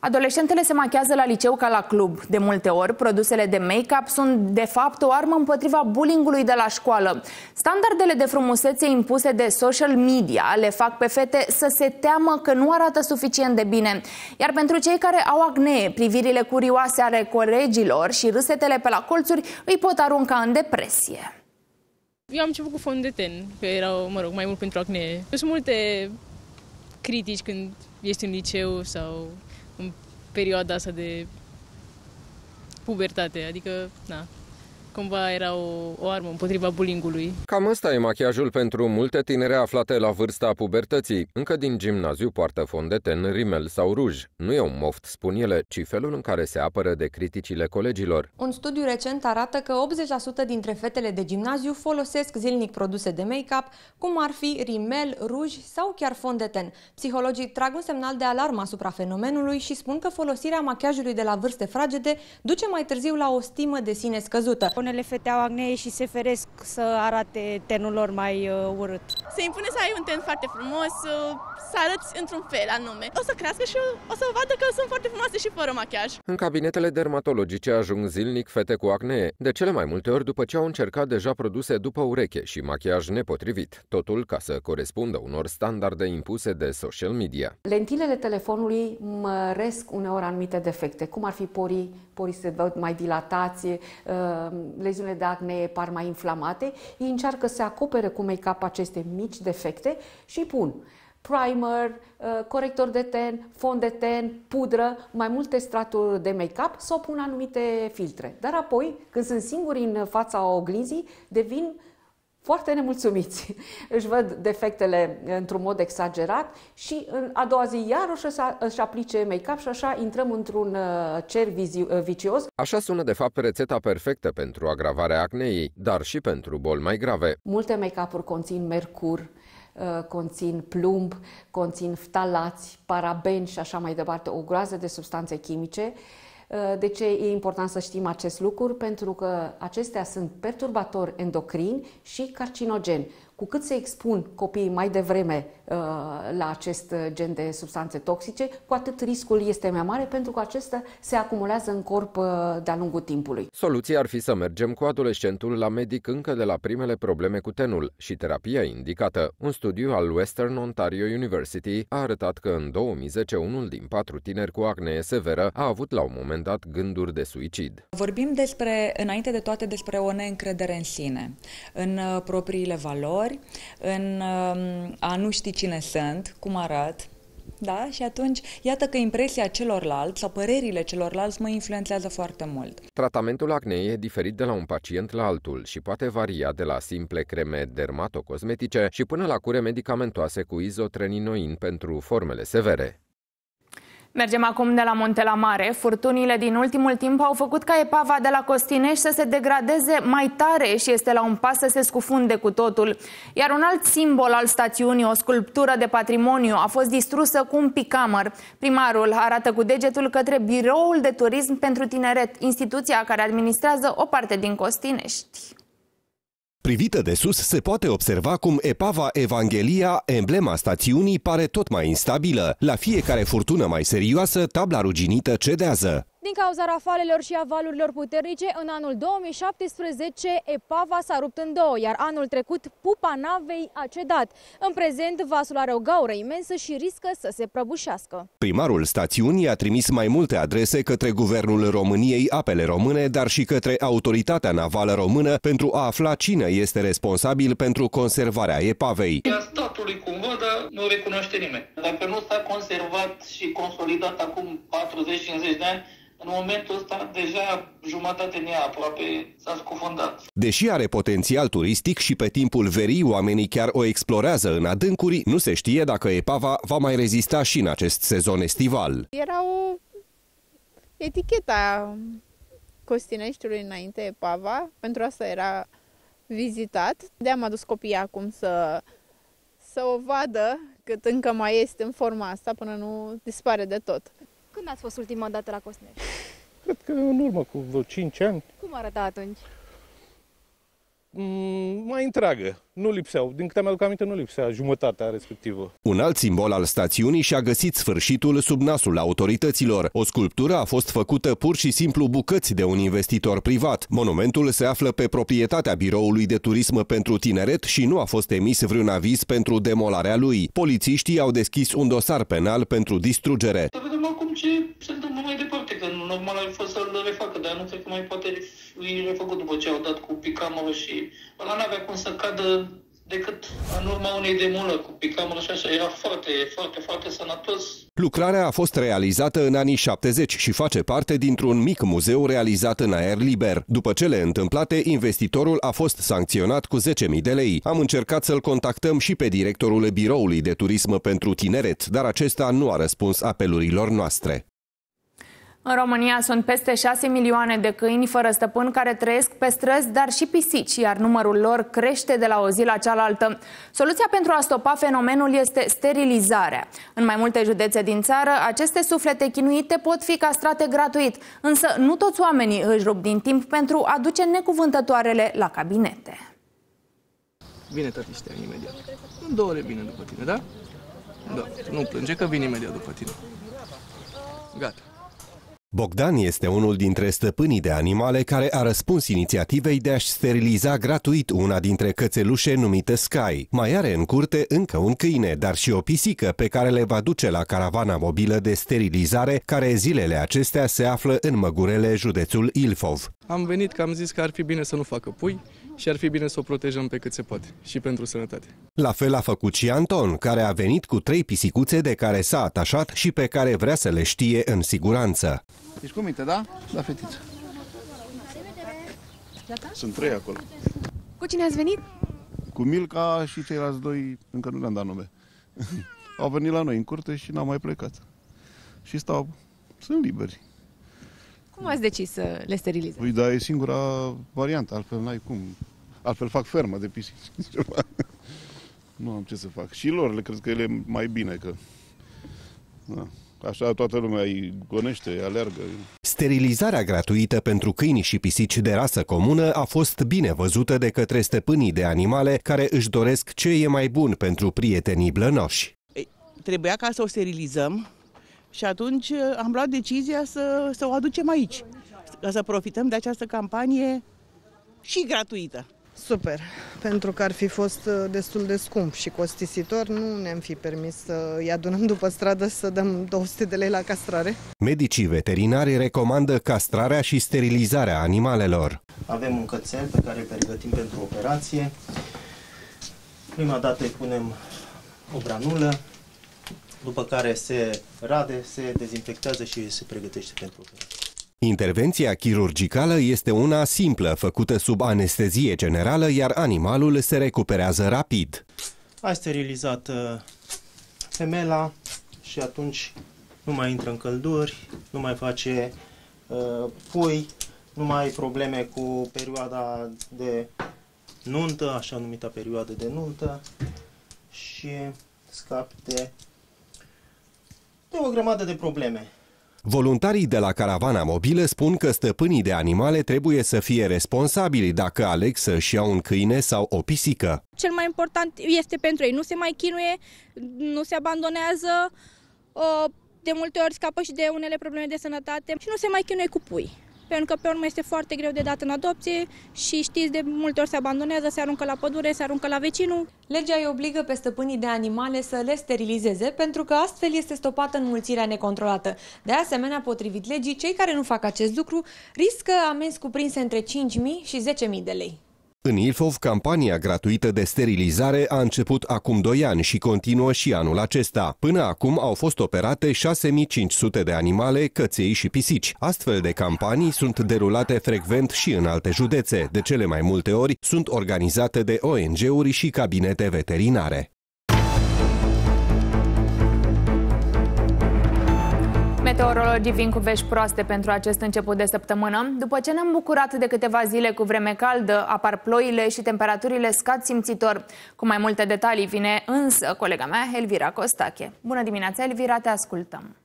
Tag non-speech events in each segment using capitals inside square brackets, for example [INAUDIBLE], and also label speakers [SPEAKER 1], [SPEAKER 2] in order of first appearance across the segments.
[SPEAKER 1] Adolescentele se machează la liceu ca la club. De multe ori, produsele de make-up sunt de fapt o armă împotriva bullyingului de la școală. Standardele de frumusețe impuse de social media le fac pe fete să se teamă că nu arată suficient de bine. Iar pentru cei care au acne, privirile curioase ale colegilor și râsetele pe la colțuri îi pot arunca în depresie.
[SPEAKER 2] Eu am început cu fond de ten, că erau, mă rog, mai mult pentru acne. Sunt multe critici când ești în liceu sau în perioada asta de pubertate, adică, na, cumva era o, o armă împotriva bullyingului.
[SPEAKER 3] Cam asta e machiajul pentru multe tinere aflate la vârsta pubertății. Încă din gimnaziu poartă fond de ten, rimel sau ruj. Nu e un moft, spun ele, ci felul în care se apără de criticile colegilor.
[SPEAKER 4] Un studiu recent arată că 80% dintre fetele de gimnaziu folosesc zilnic produse de make-up, cum ar fi rimel, ruj sau chiar fond de ten. Psihologii trag un semnal de alarmă asupra fenomenului și spun că folosirea machiajului de la vârste fragede duce mai târziu la o stimă de sine scăzută.
[SPEAKER 5] Unele fete au acne și se feresc să arate tenul lor mai uh, urât.
[SPEAKER 6] Se impune să ai un ten foarte frumos, uh, să arăți într-un fel anume. O să crească și o să vadă că sunt foarte frumoase și fără machiaj.
[SPEAKER 3] În cabinetele dermatologice ajung zilnic fete cu acne, de cele mai multe ori după ce au încercat deja produse după ureche și machiaj nepotrivit, totul ca să corespundă unor standarde impuse de social media.
[SPEAKER 7] Lentilele telefonului măresc uneori anumite defecte, cum ar fi porii, porii se văd mai dilatați, uh, leziunile de acne par mai inflamate, ei încearcă să acopere cu make-up aceste mici defecte și pun primer, uh, corector de ten, fond de ten, pudră, mai multe straturi de make-up sau pun anumite filtre. Dar apoi, când sunt singuri în fața oglinzii, devin foarte nemulțumiți. [LAUGHS] Își văd defectele într-un mod exagerat și în a doua zi iarăși își aplice make-up și așa intrăm într-un uh, cer uh, vicios.
[SPEAKER 3] Așa sună de fapt rețeta perfectă pentru agravarea acneei, dar și pentru boli mai grave.
[SPEAKER 7] Multe make-up-uri conțin mercur, uh, conțin plumb, conțin ftalați, parabeni și așa mai departe, o groază de substanțe chimice Uh, de ce e important să știm acest lucru? Pentru că acestea sunt perturbatori endocrini și carcinogeni. Cu cât se expun copiii mai devreme uh, la acest gen de substanțe toxice, cu atât riscul este mai mare pentru că acesta se acumulează în corp uh, de-a lungul timpului.
[SPEAKER 3] Soluția ar fi să mergem cu adolescentul la medic încă de la primele probleme cu tenul și terapia indicată. Un studiu al Western Ontario University a arătat că în 2010 unul din patru tineri cu acne severă a avut la un moment dat gânduri de suicid.
[SPEAKER 8] Vorbim despre, înainte de toate, despre o neîncredere în sine, în uh, propriile valori, valori, în um, a nu ști cine sunt, cum arăt, da? Și atunci, iată că impresia celorlalți sau părerile celorlalți mă influențează foarte mult.
[SPEAKER 3] Tratamentul acnei e diferit de la un pacient la altul și poate varia de la simple creme dermatocosmetice și până la cure medicamentoase cu izotreninoin pentru formele severe.
[SPEAKER 1] Mergem acum de la Munte la Mare. Furtunile din ultimul timp au făcut ca epava de la Costinești să se degradeze mai tare și este la un pas să se scufunde cu totul. Iar un alt simbol al stațiunii, o sculptură de patrimoniu, a fost distrusă cu un picamăr. Primarul arată cu degetul către Biroul de Turism pentru Tineret, instituția care administrează o parte din Costinești.
[SPEAKER 9] Privită de sus, se poate observa cum epava Evanghelia, emblema stațiunii, pare tot mai instabilă. La fiecare furtună mai serioasă, tabla ruginită cedează.
[SPEAKER 10] Din cauza rafalelor și avalurilor puternice, în anul 2017 epava s-a rupt în două, iar anul trecut pupa navei a cedat. În prezent, vasul are o gaură imensă și riscă să se prăbușească.
[SPEAKER 9] Primarul stațiunii a trimis mai multe adrese către Guvernul României Apele Române, dar și către Autoritatea Navală Română pentru a afla cine este responsabil pentru conservarea epavei.
[SPEAKER 11] A statului cumva, dar nu recunoaște nimeni. Dacă nu s-a conservat și consolidat acum 40-50 de ani, în momentul ăsta, deja jumătate din ea aproape s-a scufundat.
[SPEAKER 9] Deși are potențial turistic și pe timpul verii oamenii chiar o explorează în adâncuri, nu se știe dacă epava va mai rezista și în acest sezon estival.
[SPEAKER 12] Era o eticheta Costineștiului înainte epava, pentru asta era vizitat. De am adus copiii acum să, să o vadă cât încă mai este în forma asta până nu dispare de tot.
[SPEAKER 10] Când ați fost ultima dată la Cosneș?
[SPEAKER 13] Cred că în urmă cu vreo 5 ani.
[SPEAKER 10] Cum arăta atunci?
[SPEAKER 13] mm, mai întreagă. Nu lipseau, din câte mi-aduc aminte, nu lipsea jumătatea respectivă.
[SPEAKER 9] Un alt simbol al stațiunii și-a găsit sfârșitul sub nasul autorităților. O sculptură a fost făcută pur și simplu bucăți de un investitor privat. Monumentul se află pe proprietatea biroului de turism pentru tineret și nu a fost emis vreun aviz pentru demolarea lui. Polițiștii au deschis un dosar penal pentru distrugere.
[SPEAKER 11] Să vedem acum ce se întâmplă mai departe, că normal ar fost să-l refacă, dar nu cred că mai poate fi refăcut după ce au dat cu picamără și ăla n-avea cum să cadă decât în urma unei demolări cu picamără și așa. Era foarte, foarte, foarte sănătos.
[SPEAKER 9] Lucrarea a fost realizată în anii 70 și face parte dintr-un mic muzeu realizat în aer liber. După cele întâmplate, investitorul a fost sancționat cu 10.000 de lei. Am încercat să-l contactăm și pe directorul biroului de turism pentru tineret, dar acesta nu a răspuns apelurilor noastre.
[SPEAKER 1] În România sunt peste 6 milioane de câini fără stăpân care trăiesc pe străzi, dar și pisici, iar numărul lor crește de la o zi la cealaltă. Soluția pentru a stopa fenomenul este sterilizarea. În mai multe județe din țară, aceste suflete chinuite pot fi castrate gratuit, însă nu toți oamenii își rup din timp pentru a duce necuvântătoarele la cabinete.
[SPEAKER 14] Vine tătiște imediat. În două ore vine după tine, da? Da. Nu plânge că vine imediat după tine. Gata.
[SPEAKER 9] Bogdan este unul dintre stăpânii de animale care a răspuns inițiativei de a-și steriliza gratuit una dintre cățelușe numită Sky. Mai are în curte încă un câine, dar și o pisică pe care le va duce la caravana mobilă de sterilizare, care zilele acestea se află în Măgurele, județul Ilfov.
[SPEAKER 14] Am venit că am zis că ar fi bine să nu facă pui și ar fi bine să o protejăm pe cât se poate și pentru sănătate.
[SPEAKER 9] La fel a făcut și Anton, care a venit cu trei pisicuțe de care s-a atașat și pe care vrea să le știe în siguranță.
[SPEAKER 15] Ești cu minte, da? Da, fetiță. Sunt trei acolo.
[SPEAKER 10] Cu cine ați venit?
[SPEAKER 15] Cu Milca și ceilalți doi, încă nu le-am dat nume. [LAUGHS] Au venit la noi în curte și n-au mai plecat. Și stau, sunt liberi.
[SPEAKER 10] Cum ați decis să le sterilizați?
[SPEAKER 15] Păi, da, e singura variantă, altfel n-ai cum. Altfel fac fermă de pisici. [LAUGHS] nu am ce să fac. Și lor le cred că ele e mai bine, că... Da. Așa toată lumea îi gonește, îi alergă.
[SPEAKER 9] Sterilizarea gratuită pentru câini și pisici de rasă comună a fost bine văzută de către stăpânii de animale care își doresc ce e mai bun pentru prietenii blănoși.
[SPEAKER 16] Ei, trebuia ca să o sterilizăm și atunci am luat decizia să, să o aducem aici, ca să profităm de această campanie și gratuită.
[SPEAKER 17] Super, pentru că ar fi fost uh, destul de scump și costisitor, nu ne-am fi permis să îi adunăm după stradă să dăm 200 de lei la castrare.
[SPEAKER 9] Medicii veterinari recomandă castrarea și sterilizarea animalelor.
[SPEAKER 18] Avem un cățel pe care îl pregătim pentru operație. Prima dată îi punem o granulă, după care se rade, se dezinfectează și se pregătește pentru operație.
[SPEAKER 9] Intervenția chirurgicală este una simplă, făcută sub anestezie generală, iar animalul se recuperează rapid.
[SPEAKER 18] Ai sterilizat uh, femela și atunci nu mai intră în călduri, nu mai face uh, pui, nu mai ai probleme cu perioada de nuntă, așa numită perioadă de nuntă și scapi de, de o grămadă de probleme.
[SPEAKER 9] Voluntarii de la caravana mobilă spun că stăpânii de animale trebuie să fie responsabili dacă aleg să-și iau un câine sau o pisică.
[SPEAKER 10] Cel mai important este pentru ei, nu se mai chinuie, nu se abandonează, uh, de multe ori scapă și de unele probleme de sănătate și nu se mai chinuie cu pui pentru că pe urmă este foarte greu de dat în adopție și știți, de multe ori se abandonează, se aruncă la pădure, se aruncă la vecinul.
[SPEAKER 4] Legea îi obligă pe stăpânii de animale să le sterilizeze, pentru că astfel este stopată înmulțirea necontrolată. De asemenea, potrivit legii, cei care nu fac acest lucru riscă amenzi cuprinse între 5.000 și 10.000 de lei.
[SPEAKER 9] În Ilfov, campania gratuită de sterilizare a început acum 2 ani și continuă și anul acesta. Până acum au fost operate 6500 de animale, căței și pisici. Astfel de campanii sunt derulate frecvent și în alte județe. De cele mai multe ori sunt organizate de ONG-uri și cabinete veterinare.
[SPEAKER 1] Meteorologii vin cu vești proaste pentru acest început de săptămână. După ce ne-am bucurat de câteva zile cu vreme caldă, apar ploile și temperaturile scad simțitor. Cu mai multe detalii vine însă colega mea, Elvira Costache. Bună dimineața, Elvira, te ascultăm.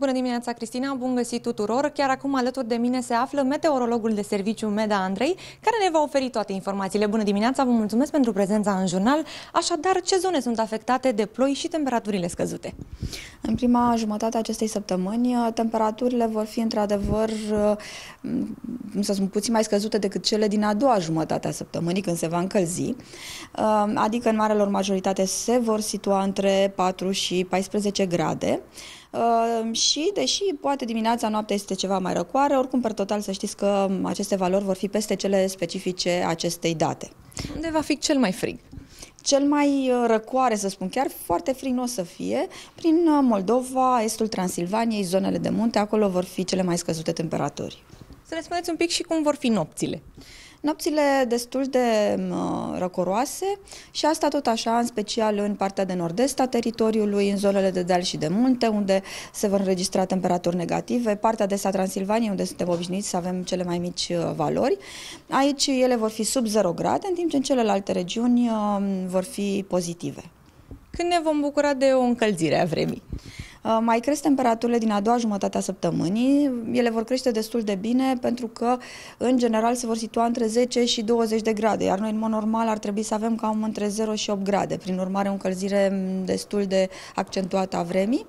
[SPEAKER 4] Bună dimineața, Cristina! Bun găsit tuturor! Chiar acum alături de mine se află meteorologul de serviciu Meda Andrei, care ne va oferi toate informațiile. Bună dimineața! Vă mulțumesc pentru prezența în jurnal. Așadar, ce zone sunt afectate de ploi și temperaturile scăzute?
[SPEAKER 19] În prima jumătate a acestei săptămâni, temperaturile vor fi într-adevăr, să spun, puțin mai scăzute decât cele din a doua jumătate a săptămânii, când se va încălzi. Adică, în marelor majoritate, se vor situa între 4 și 14 grade. Uh, și, deși poate dimineața, noaptea este ceva mai răcoare, oricum, per total, să știți că aceste valori vor fi peste cele specifice acestei date.
[SPEAKER 4] Unde va fi cel mai frig?
[SPEAKER 19] Cel mai uh, răcoare, să spun, chiar foarte frig nu o să fie, prin uh, Moldova, estul Transilvaniei, zonele de munte, acolo vor fi cele mai scăzute temperaturi.
[SPEAKER 4] Să ne spuneți un pic și cum vor fi nopțile.
[SPEAKER 19] Nopțile destul de uh, răcoroase și asta tot așa, în special în partea de nord-est a teritoriului, în zonele de deal și de munte, unde se vor înregistra temperaturi negative, partea de a Transilvaniei, unde suntem obișnuiți să avem cele mai mici uh, valori. Aici ele vor fi sub 0 grade, în timp ce în celelalte regiuni uh, vor fi pozitive.
[SPEAKER 4] Când ne vom bucura de o încălzire a vremii?
[SPEAKER 19] Uh, mai cresc temperaturile din a doua jumătate a săptămânii. Ele vor crește destul de bine pentru că, în general, se vor situa între 10 și 20 de grade, iar noi, în mod normal, ar trebui să avem cam între 0 și 8 grade. Prin urmare, o încălzire destul de accentuată a vremii.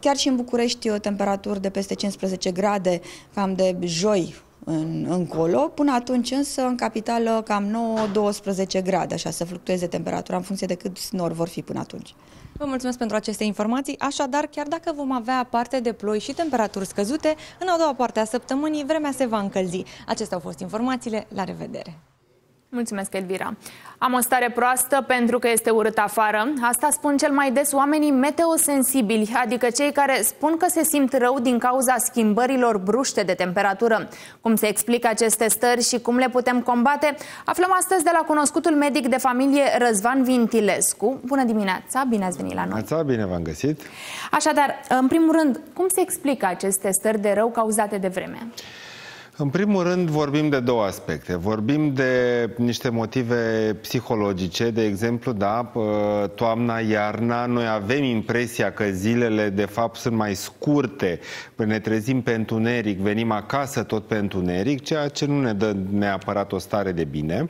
[SPEAKER 19] Chiar și în București, o temperaturi de peste 15 grade, cam de joi în, încolo. Până atunci însă în capitală cam 9-12 grade, așa să fluctueze temperatura în funcție de cât nori vor fi până atunci.
[SPEAKER 4] Vă mulțumesc pentru aceste informații. Așadar, chiar dacă vom avea parte de ploi și temperaturi scăzute, în a doua parte a săptămânii vremea se va încălzi. Acestea au fost informațiile. La revedere!
[SPEAKER 1] Mulțumesc, Elvira. Am o stare proastă pentru că este urât afară. Asta spun cel mai des oamenii meteosensibili, adică cei care spun că se simt rău din cauza schimbărilor bruște de temperatură. Cum se explică aceste stări și cum le putem combate, aflăm astăzi de la cunoscutul medic de familie Răzvan Vintilescu. Bună dimineața, bine ați venit la noi.
[SPEAKER 20] Bună, bine v-am găsit.
[SPEAKER 1] Așadar, în primul rând, cum se explică aceste stări de rău cauzate de vreme?
[SPEAKER 20] În primul rând vorbim de două aspecte. Vorbim de niște motive psihologice, de exemplu, da, toamna, iarna, noi avem impresia că zilele de fapt sunt mai scurte, ne trezim pe întuneric, venim acasă tot pe întuneric, ceea ce nu ne dă neapărat o stare de bine.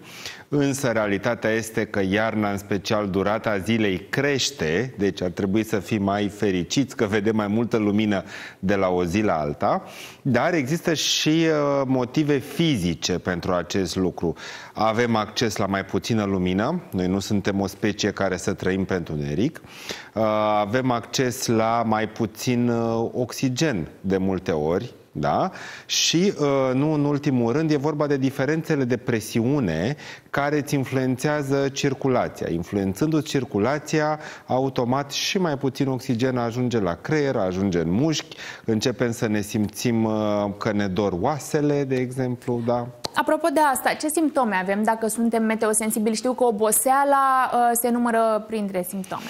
[SPEAKER 20] Însă realitatea este că iarna, în special durata zilei, crește, deci ar trebui să fim mai fericiți că vedem mai multă lumină de la o zi la alta, dar există și uh, motive fizice pentru acest lucru. Avem acces la mai puțină lumină, noi nu suntem o specie care să trăim pe întuneric, uh, avem acces la mai puțin uh, oxigen de multe ori, da? Și, uh, nu în ultimul rând, e vorba de diferențele de presiune care îți influențează circulația. Influențându-ți circulația, automat și mai puțin oxigen ajunge la creier, ajunge în mușchi, începem să ne simțim uh, că ne dor oasele, de exemplu, da?
[SPEAKER 1] Apropo de asta, ce simptome avem dacă suntem meteosensibili? Știu că oboseala uh, se numără printre simptome.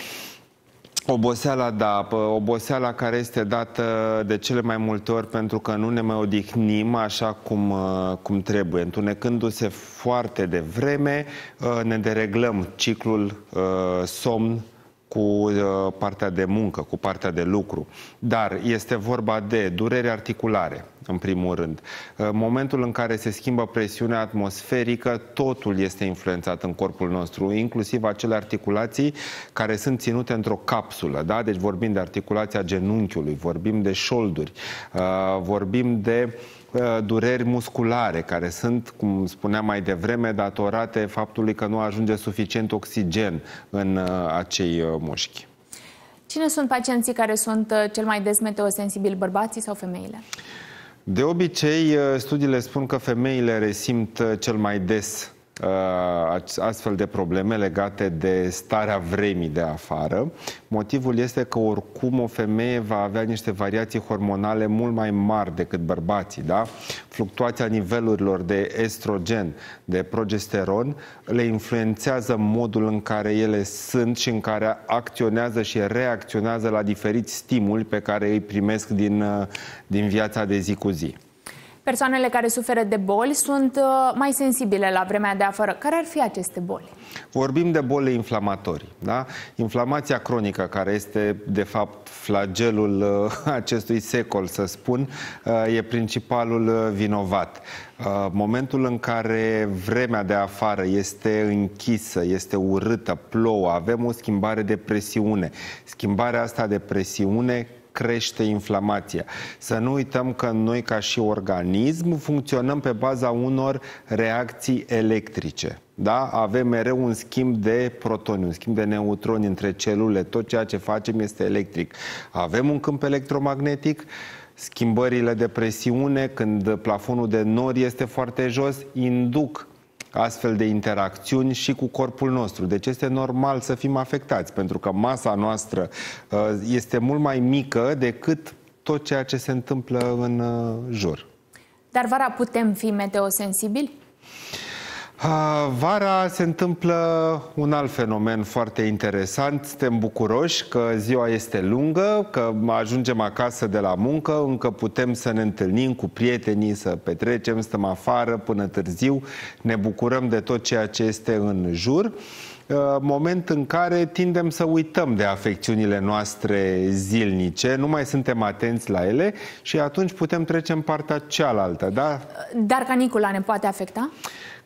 [SPEAKER 20] Oboseala, da, oboseala care este dată de cele mai multe ori pentru că nu ne mai odihnim așa cum, uh, cum trebuie. Întunecându-se foarte devreme, uh, ne dereglăm ciclul uh, somn cu uh, partea de muncă, cu partea de lucru. Dar este vorba de dureri articulare, în primul rând. În uh, momentul în care se schimbă presiunea atmosferică, totul este influențat în corpul nostru, inclusiv acele articulații care sunt ținute într-o capsulă. Da? Deci vorbim de articulația genunchiului, vorbim de șolduri, uh, vorbim de Uh, dureri musculare, care sunt, cum spuneam mai devreme, datorate faptului că nu ajunge suficient oxigen în uh, acei uh, mușchi.
[SPEAKER 1] Cine sunt pacienții care sunt cel mai des meteosensibili, bărbații sau femeile?
[SPEAKER 20] De obicei, studiile spun că femeile resimt cel mai des Uh, astfel de probleme legate de starea vremii de afară. Motivul este că oricum o femeie va avea niște variații hormonale mult mai mari decât bărbații, da? Fluctuația nivelurilor de estrogen, de progesteron, le influențează modul în care ele sunt și în care acționează și reacționează la diferiți stimuli pe care îi primesc din, uh, din viața de zi cu zi.
[SPEAKER 1] Persoanele care suferă de boli sunt uh, mai sensibile la vremea de afară. Care ar fi aceste boli?
[SPEAKER 20] Vorbim de boli inflamatorii. Da? Inflamația cronică, care este, de fapt, flagelul uh, [LAUGHS] acestui secol, să spun, uh, e principalul vinovat. Momentul în care vremea de afară este închisă, este urâtă, plouă, avem o schimbare de presiune. Schimbarea asta de presiune crește inflamația. Să nu uităm că noi ca și organism funcționăm pe baza unor reacții electrice. Da? Avem mereu un schimb de protoni, un schimb de neutroni între celule. Tot ceea ce facem este electric. Avem un câmp electromagnetic, schimbările de presiune, când plafonul de nori este foarte jos, induc astfel de interacțiuni și cu corpul nostru. Deci este normal să fim afectați, pentru că masa noastră uh, este mult mai mică decât tot ceea ce se întâmplă în uh, jur.
[SPEAKER 1] Dar vara putem fi meteosensibili?
[SPEAKER 20] Vara se întâmplă un alt fenomen foarte interesant. Suntem bucuroși că ziua este lungă, că ajungem acasă de la muncă, încă putem să ne întâlnim cu prietenii, să petrecem, stăm afară până târziu, ne bucurăm de tot ceea ce este în jur moment în care tindem să uităm de afecțiunile noastre zilnice, nu mai suntem atenți la ele și atunci putem trece în partea cealaltă. Da?
[SPEAKER 1] Dar canicula ne poate afecta?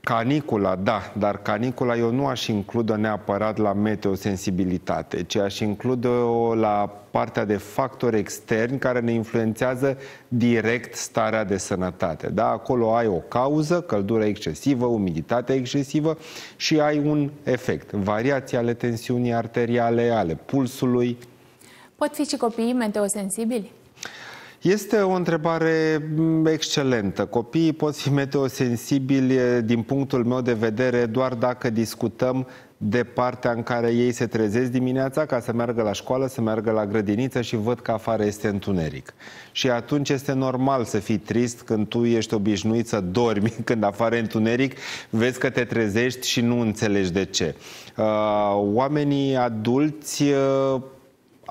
[SPEAKER 20] Canicula, da, dar canicula eu nu aș include neapărat la meteosensibilitate, ci aș include-o la partea de factori externi care ne influențează direct starea de sănătate. Da? Acolo ai o cauză, căldură excesivă, umiditate excesivă și ai un efect. Variații ale tensiunii arteriale, ale pulsului.
[SPEAKER 1] Pot fi și copiii meteosensibili?
[SPEAKER 20] Este o întrebare mm, excelentă. Copiii pot fi meteosensibili din punctul meu de vedere doar dacă discutăm de partea în care ei se trezesc dimineața ca să meargă la școală, să meargă la grădiniță și văd că afară este întuneric. Și atunci este normal să fii trist când tu ești obișnuit să dormi [LAUGHS] când afară e întuneric, vezi că te trezești și nu înțelegi de ce. Uh, oamenii adulți uh,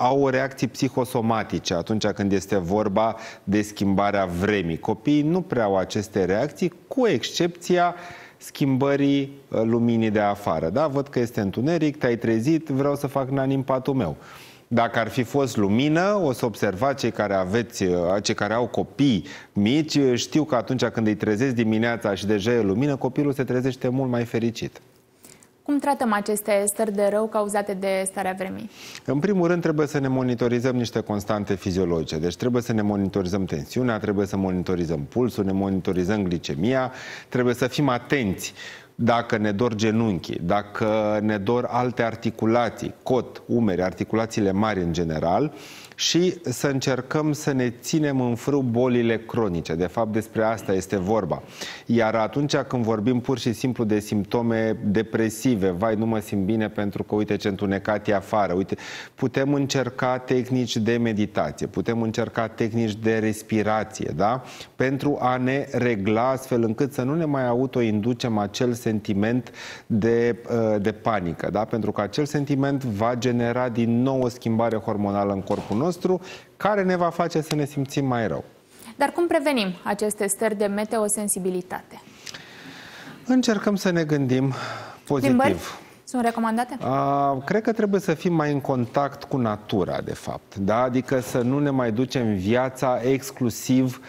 [SPEAKER 20] au reacții psihosomatice atunci când este vorba de schimbarea vremii. Copiii nu prea au aceste reacții, cu excepția schimbării uh, luminii de afară. Da? Văd că este întuneric, te-ai trezit, vreau să fac nani în patul meu. Dacă ar fi fost lumină, o să observați cei care aveți, uh, cei care au copii mici, știu că atunci când îi trezesc dimineața și deja e lumină, copilul se trezește mult mai fericit.
[SPEAKER 1] Cum tratăm aceste stări de rău cauzate de starea vremii?
[SPEAKER 20] În primul rând trebuie să ne monitorizăm niște constante fiziologice. Deci trebuie să ne monitorizăm tensiunea, trebuie să monitorizăm pulsul, ne monitorizăm glicemia, trebuie să fim atenți dacă ne dor genunchii, dacă ne dor alte articulații, cot, umeri, articulațiile mari în general, și să încercăm să ne ținem în frâu bolile cronice. De fapt, despre asta este vorba. Iar atunci când vorbim pur și simplu de simptome depresive, vai, nu mă simt bine pentru că, uite, ce întunecat e afară, uite, putem încerca tehnici de meditație, putem încerca tehnici de respirație, da? Pentru a ne regla astfel încât să nu ne mai autoinducem acel sentiment de, uh, de panică, da? Pentru că acel sentiment va genera din nou o schimbare hormonală în corpul nostru nostru care ne va face să ne simțim mai rău.
[SPEAKER 1] Dar cum prevenim aceste stări de meteosensibilitate?
[SPEAKER 20] Încercăm să ne gândim pozitiv. Plimbări?
[SPEAKER 1] Sunt recomandate?
[SPEAKER 20] A, cred că trebuie să fim mai în contact cu natura, de fapt. Da? Adică să nu ne mai ducem viața exclusiv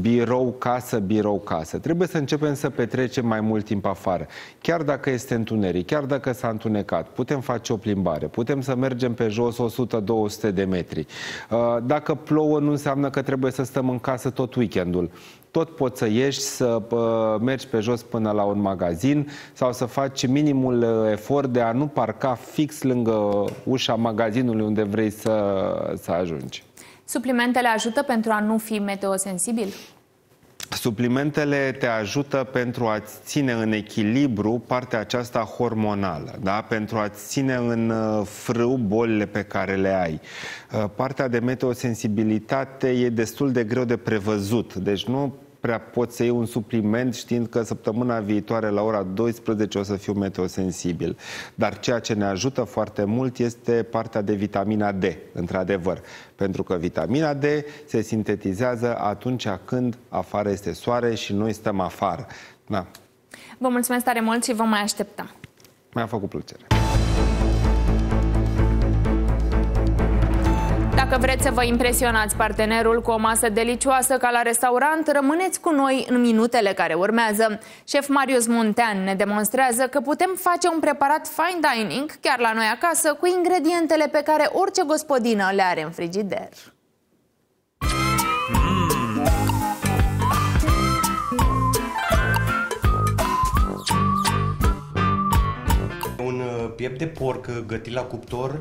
[SPEAKER 20] birou, casă, birou, casă. Trebuie să începem să petrecem mai mult timp afară. Chiar dacă este întuneric, chiar dacă s-a întunecat, putem face o plimbare, putem să mergem pe jos 100-200 de metri. Uh, dacă plouă, nu înseamnă că trebuie să stăm în casă tot weekendul tot poți să ieși, să uh, mergi pe jos până la un magazin sau să faci minimul uh, efort de a nu parca fix lângă ușa magazinului unde vrei să, să ajungi.
[SPEAKER 1] Suplimentele ajută pentru a nu fi meteosensibil?
[SPEAKER 20] Suplimentele te ajută pentru a-ți ține în echilibru partea aceasta hormonală, da? pentru a-ți ține în uh, frâu bolile pe care le ai. Uh, partea de meteosensibilitate e destul de greu de prevăzut, deci nu prea poți să iei un supliment știind că săptămâna viitoare la ora 12 o să fiu meteosensibil. Dar ceea ce ne ajută foarte mult este partea de vitamina D, într-adevăr. Pentru că vitamina D se sintetizează atunci când afară este soare și noi stăm afară. Da.
[SPEAKER 1] Vă mulțumesc tare mult și vă mai așteptăm.
[SPEAKER 20] Mi-a făcut plăcere.
[SPEAKER 1] Dacă vreți să vă impresionați partenerul cu o masă delicioasă ca la restaurant, rămâneți cu noi în minutele care urmează. Șef Marius Muntean ne demonstrează că putem face un preparat fine dining chiar la noi acasă cu ingredientele pe care orice gospodină le are în frigider.
[SPEAKER 21] Un uh, piept de porc uh, gătit la cuptor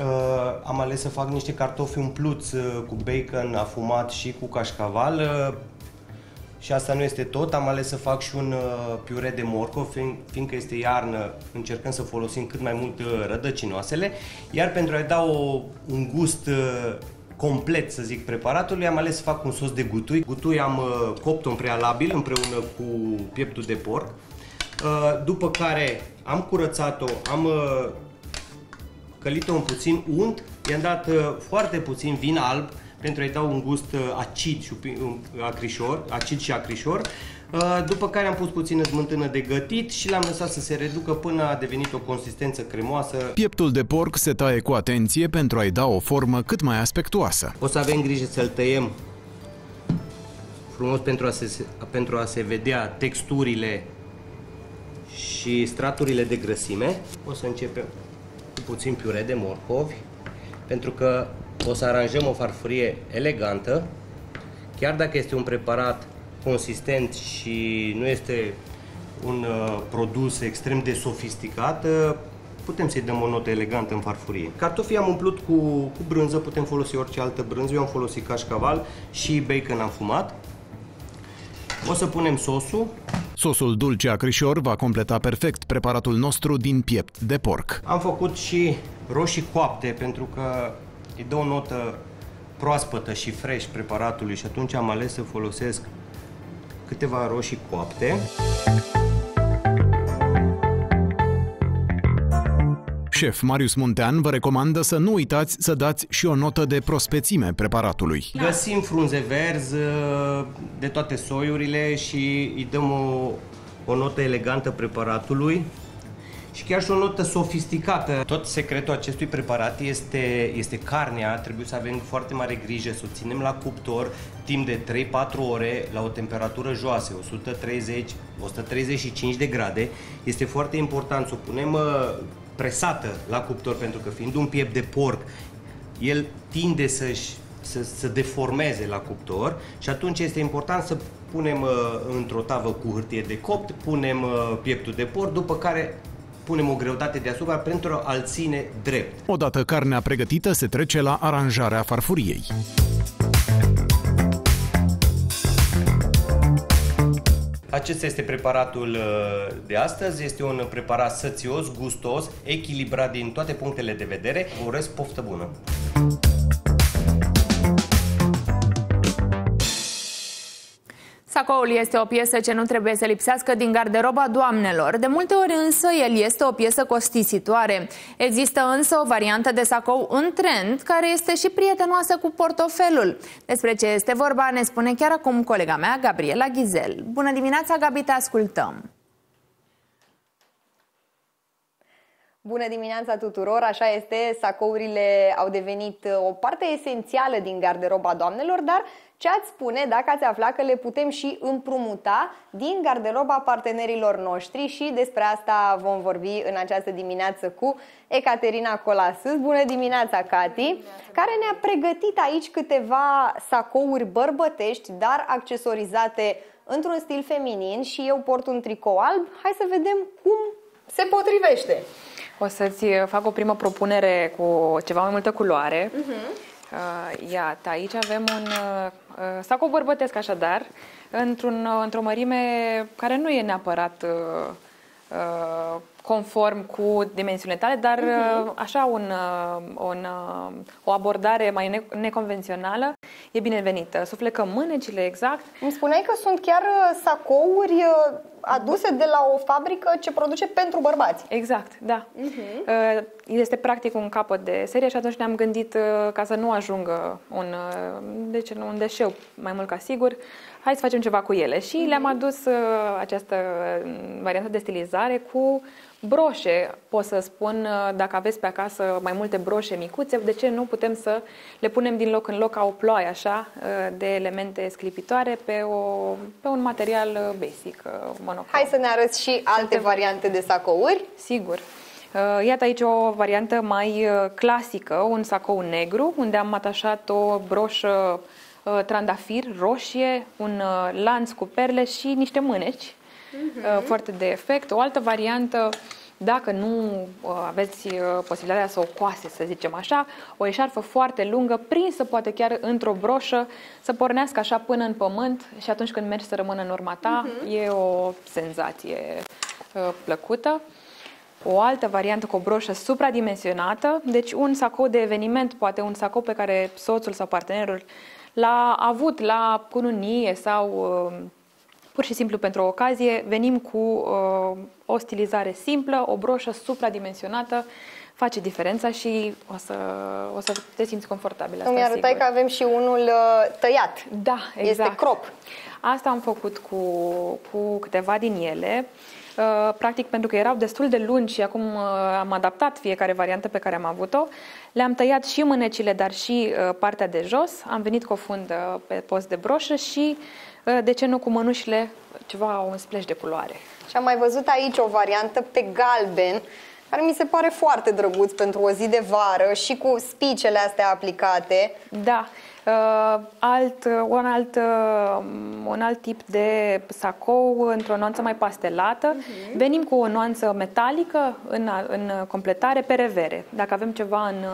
[SPEAKER 21] Uh, am ales să fac niște cartofi umpluți uh, cu bacon afumat și cu cașcaval. Uh, și asta nu este tot, am ales să fac și un uh, piure de morcov, fiind, fiindcă este iarnă, încercăm să folosim cât mai mult uh, rădăcinoasele, iar pentru a-i da o, un gust uh, complet, să zic, preparatului, am ales să fac un sos de gutui. Gutui am uh, copt-o în prealabil împreună cu pieptul de porc, uh, după care am curățat-o, am uh, călit-o un puțin unt, i-am dat uh, foarte puțin vin alb pentru a-i da un gust uh, acid și acrișor, acid și acrișor. Uh, după care am pus puțină smântână de gătit și l-am lăsat să se reducă până a devenit o consistență cremoasă.
[SPEAKER 22] Pieptul de porc se taie cu atenție pentru a-i da o formă cât mai aspectuoasă.
[SPEAKER 21] O să avem grijă să-l tăiem frumos pentru a, se, pentru a se vedea texturile și straturile de grăsime. O să începem cu puțin piure de morcovi, pentru că o să aranjăm o farfurie elegantă, chiar dacă este un preparat consistent și nu este un uh, produs extrem de sofisticat, uh, putem să-i dăm o notă elegantă în farfurie. Cartofii am umplut cu, cu brânză, putem folosi orice altă brânză, eu am folosit cașcaval și bacon am fumat. O să punem sosul.
[SPEAKER 22] Sosul dulce acrișor va completa perfect preparatul nostru din piept de porc.
[SPEAKER 21] Am făcut și roșii coapte pentru că îi dă o notă proaspătă și fresh preparatului și atunci am ales să folosesc câteva roșii coapte.
[SPEAKER 22] Șef Marius Muntean vă recomandă să nu uitați să dați și o notă de prospețime preparatului.
[SPEAKER 21] Găsim frunze verzi uh, de toate soiurile și îi dăm o, o notă elegantă preparatului și chiar și o notă sofisticată. Tot secretul acestui preparat este, este carnea, trebuie să avem foarte mare grijă să o ținem la cuptor timp de 3-4 ore la o temperatură joasă, 130-135 de grade. Este foarte important să o punem uh, presată la cuptor, pentru că fiind un piept de porc, el tinde să-și să, să deformeze la cuptor și atunci este important să punem uh, într-o tavă cu hârtie de copt, punem uh, pieptul de porc, după care punem o greutate deasupra pentru a-l ține drept.
[SPEAKER 22] Odată carnea pregătită, se trece la aranjarea farfuriei.
[SPEAKER 21] Acesta este preparatul uh, de astăzi. Este un preparat sățios, gustos, echilibrat din toate punctele de vedere. Vă urez poftă bună!
[SPEAKER 1] Sacoul este o piesă ce nu trebuie să lipsească din garderoba doamnelor. De multe ori însă el este o piesă costisitoare. Există însă o variantă de sacou în trend care este și prietenoasă cu portofelul. Despre ce este vorba ne spune chiar acum colega mea, Gabriela Ghizel. Bună dimineața, Gabi, te ascultăm!
[SPEAKER 23] Bună dimineața tuturor! Așa este, sacourile au devenit o parte esențială din garderoba doamnelor, dar ce ați spune dacă ați afla că le putem și împrumuta din garderoba partenerilor noștri și despre asta vom vorbi în această dimineață cu Ecaterina Colasus. Bună dimineața, Cati, care ne-a pregătit aici câteva sacouri bărbătești, dar accesorizate într-un stil feminin și eu port un tricou alb. Hai să vedem cum se potrivește.
[SPEAKER 24] O să-ți fac o primă propunere cu ceva mai multă culoare. Uh-huh. Uh, iată, aici avem un uh, uh, sacou bărbătesc așadar, într-un, uh, într-o mărime care nu e neapărat uh, uh, conform cu dimensiunile tale, dar uh-huh. așa un, un, o abordare mai neconvențională e binevenită. Suflecă mânecile, exact.
[SPEAKER 23] Îmi spuneai că sunt chiar sacouri aduse de la o fabrică ce produce pentru bărbați.
[SPEAKER 24] Exact, da. Uh-huh. Este practic un capăt de serie și atunci ne-am gândit ca să nu ajungă un, deci un deșeu, mai mult ca sigur, hai să facem ceva cu ele. Și uh-huh. le-am adus această variantă de stilizare cu broșe, pot să spun, uh, dacă aveți pe acasă mai multe broșe micuțe, de ce nu putem să le punem din loc în loc ca o ploaie, așa, uh, de elemente sclipitoare pe, o, pe un material uh, basic, monocrom.
[SPEAKER 23] Hai să ne arăți și alte Suntem... variante de sacouri.
[SPEAKER 24] Sigur. Iată aici o variantă mai clasică, un sacou negru, unde am atașat o broșă trandafir roșie, un lanț cu perle și niște mâneci uh-huh. foarte de efect. O altă variantă, dacă nu uh, aveți uh, posibilitatea să o coase, să zicem așa, o eșarfă foarte lungă, prinsă poate chiar într-o broșă, să pornească așa până în pământ și atunci când mergi să rămână în urma ta, uh-huh. e o senzație plăcută. O altă variantă cu o broșă supradimensionată, deci un sacou de eveniment, poate un sacou pe care soțul sau partenerul l-a avut la cununie sau pur și simplu pentru o ocazie, venim cu uh, o stilizare simplă, o broșă supradimensionată, face diferența și o să, o să te simți confortabil.
[SPEAKER 23] Îmi arătai că avem și unul uh, tăiat.
[SPEAKER 24] Da, exact.
[SPEAKER 23] Este crop.
[SPEAKER 24] Asta am făcut cu, cu câteva din ele. Uh, practic pentru că erau destul de lungi și acum uh, am adaptat fiecare variantă pe care am avut-o. Le-am tăiat și mânecile, dar și uh, partea de jos. Am venit cu o fundă pe post de broșă și Ă, de ce nu cu mănușile ceva, un splash de culoare.
[SPEAKER 23] Și am mai văzut aici o variantă pe galben, care mi se pare foarte drăguț pentru o zi de vară și cu spicele astea aplicate.
[SPEAKER 24] Da, uh, alt, un, alt, uh, un alt tip de sacou într-o nuanță mai pastelată. Uh-huh. Venim cu o nuanță metalică în, în completare pe revere. Dacă avem ceva în,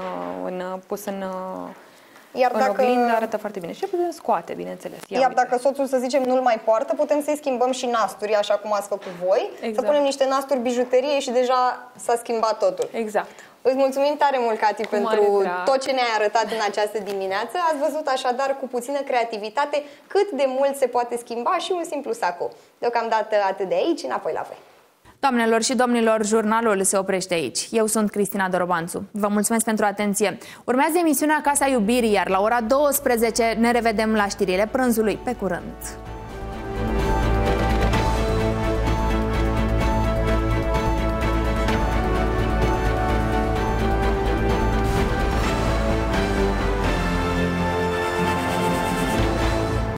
[SPEAKER 24] în, pus în iar în dacă... oglindă arată foarte bine. Și putem scoate, bineînțeles.
[SPEAKER 23] Ia Iar uite. dacă soțul, să zicem, nu-l mai poartă, putem să-i schimbăm și nasturi, așa cum ați făcut voi. Exact. Să punem niște nasturi bijuterie și deja s-a schimbat totul.
[SPEAKER 24] Exact.
[SPEAKER 23] Îți mulțumim tare mult, Cati, cu pentru tot ce ne-ai arătat în această dimineață. Ați văzut așadar cu puțină creativitate cât de mult se poate schimba și un simplu saco. Deocamdată atât de aici, înapoi la voi.
[SPEAKER 1] Doamnelor și domnilor, jurnalul se oprește aici. Eu sunt Cristina Dorobanțu. Vă mulțumesc pentru atenție. Urmează emisiunea Casa Iubirii, iar la ora 12 ne revedem la știrile prânzului. Pe curând!